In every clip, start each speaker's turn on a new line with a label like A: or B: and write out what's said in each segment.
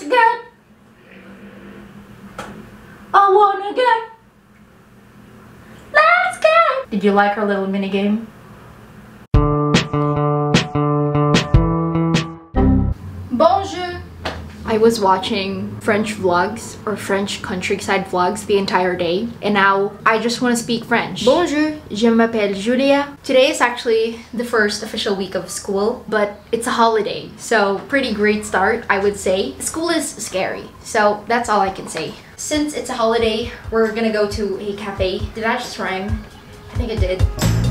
A: Let's. I wanna get. Let's get. Did you like our little mini game? I was watching French vlogs or French countryside vlogs the entire day and now I just want to speak French. Bonjour, je m'appelle Julia. Today is actually the first official week of school, but it's a holiday, so pretty great start, I would say. School is scary, so that's all I can say. Since it's a holiday, we're gonna go to a cafe. Did I just rhyme? I think it did.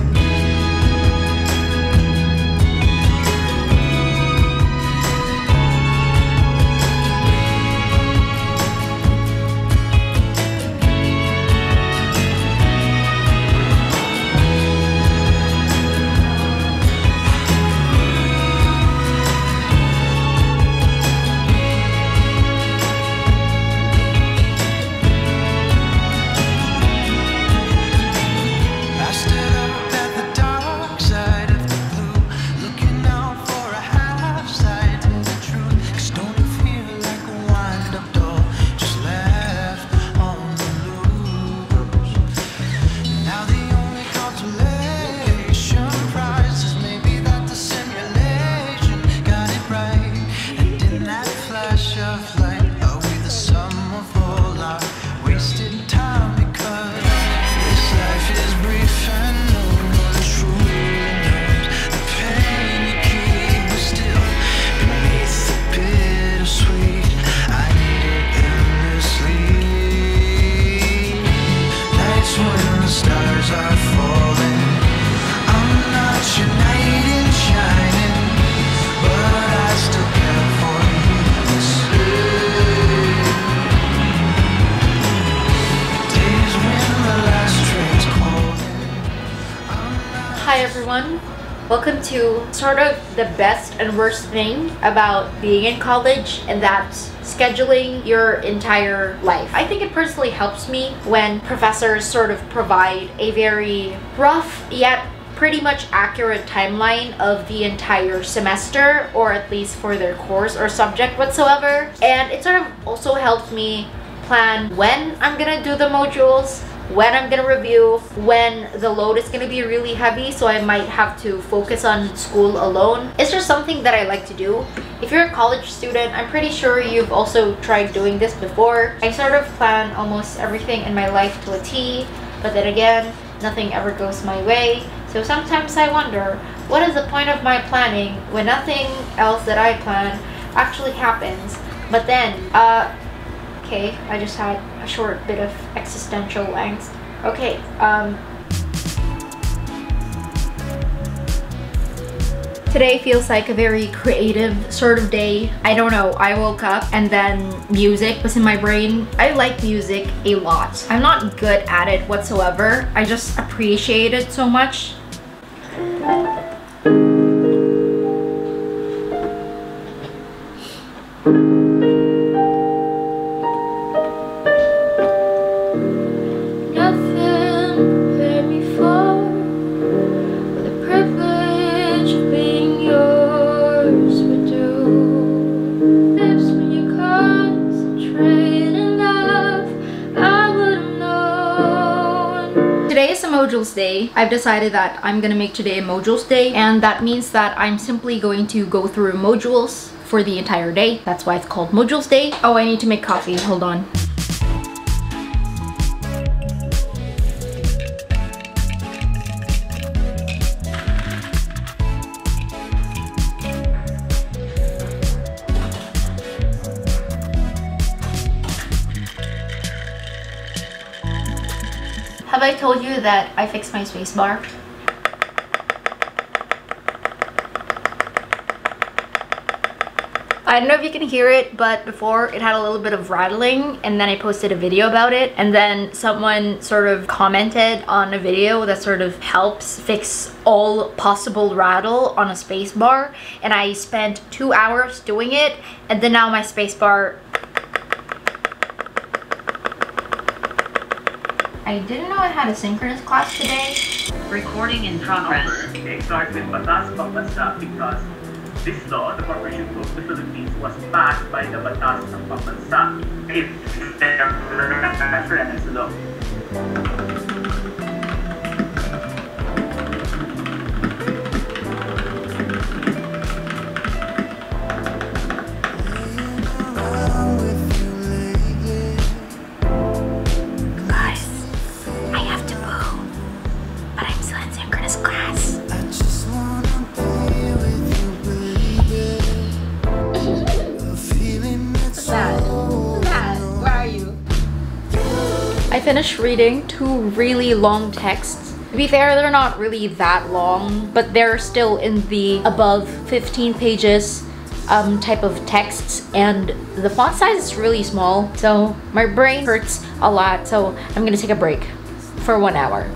A: Hi everyone. Welcome to sort of the best and worst thing about being in college and that's scheduling your entire life. I think it personally helps me when professors sort of provide a very rough yet pretty much accurate timeline of the entire semester or at least for their course or subject whatsoever. And it sort of also helps me plan when I'm gonna do the modules, when I'm gonna review, when the load is gonna be really heavy, so I might have to focus on school alone. It's just something that I like to do. If you're a college student, I'm pretty sure you've also tried doing this before. I sort of plan almost everything in my life to a T, but then again, nothing ever goes my way. So sometimes I wonder, what is the point of my planning when nothing else that I plan actually happens? But then, uh, Okay, I just had a short bit of existential angst. Okay, um. Today feels like a very creative sort of day. I don't know, I woke up and then music was in my brain. I like music a lot. I'm not good at it whatsoever. I just appreciate it so much. Today is a modules day. I've decided that I'm gonna make today a modules day, and that means that I'm simply going to go through modules for the entire day. That's why it's called modules day. Oh, I need to make coffee. Hold on. Have I told you that I fixed my spacebar? I don't know if you can hear it, but before it had a little bit of rattling and then I posted a video about it and then someone sort of commented on a video that sort of helps fix all possible rattle on a spacebar and I spent two hours doing it and then now my spacebar I didn't know I had a synchronous class today.
B: Recording in progress.
C: start with Batas Pambansa because
B: This law, the Corporation Code of the Philippines, was passed by the Batasang Pambansa. It's their reference law.
A: I finished reading two really long texts. To be fair, they're not really that long, but they're still in the above 15 pages um, type of texts, and the font size is really small, so my brain hurts a lot, so I'm gonna take a break for one hour.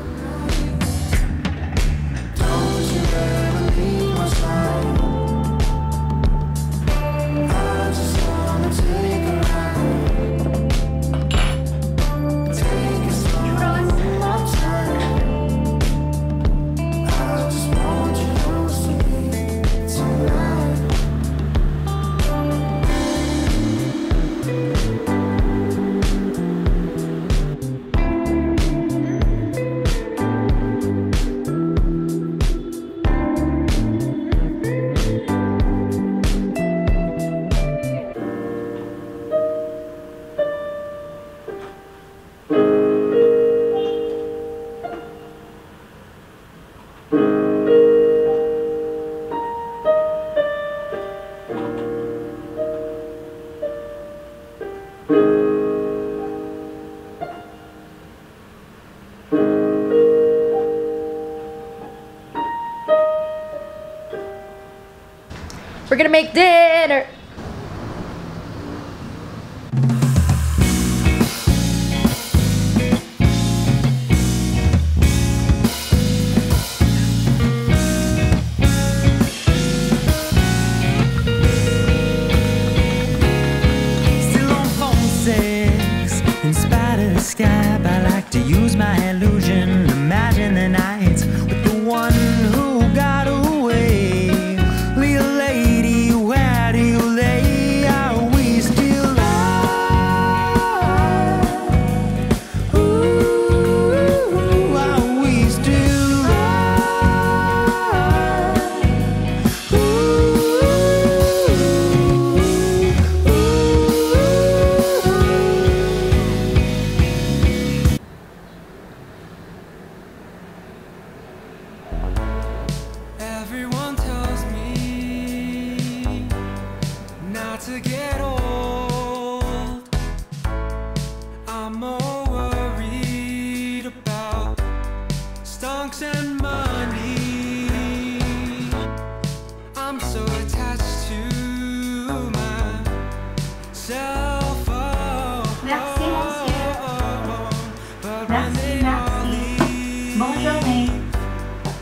A: We're gonna make dinner!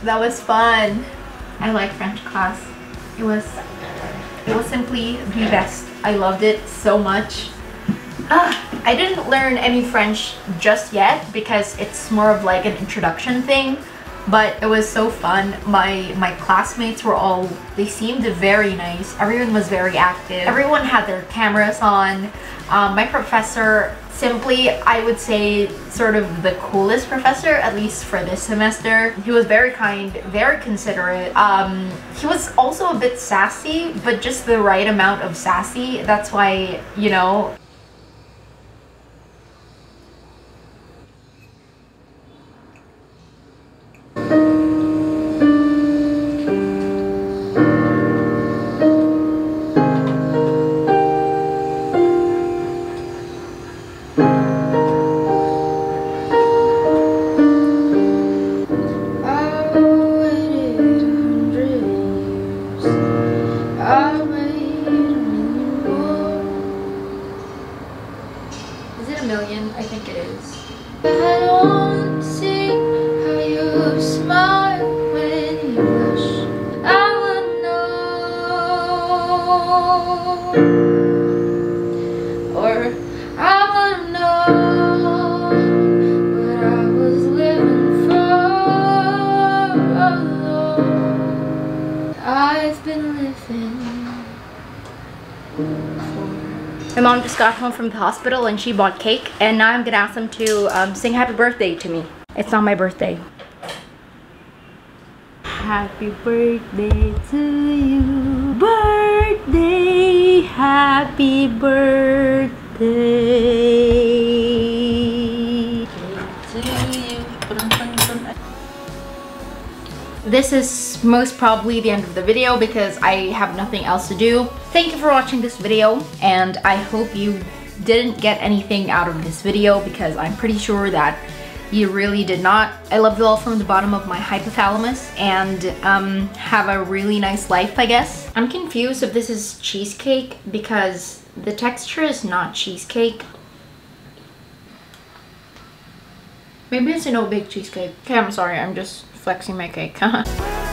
A: That was fun. I like French class. It was it was simply the best. I loved it so much. Ah, I didn't learn any French just yet because it's more of like an introduction thing. But it was so fun. My my classmates were all they seemed very nice. Everyone was very active. Everyone had their cameras on. Um, my professor simply I would say sort of the coolest professor at least for this semester. He was very kind, very considerate. Um, he was also a bit sassy, but just the right amount of sassy. That's why, you know,
D: or I would know what I was living for. I've been living
A: My mom just got home from the hospital and she bought cake and now I'm gonna ask them to um, sing happy birthday to me. It's not my birthday. Happy birthday to you. Birthday, happy birthday. This is most probably the end of the video because I have nothing else to do. Thank you for watching this video and I hope you didn't get anything out of this video because I'm pretty sure that you really did not. I love you all from the bottom of my hypothalamus and um, have a really nice life, I guess. I'm confused if this is cheesecake because the texture is not cheesecake. Maybe it's a no big cheesecake. Okay, I'm sorry, I'm just flexing my cake.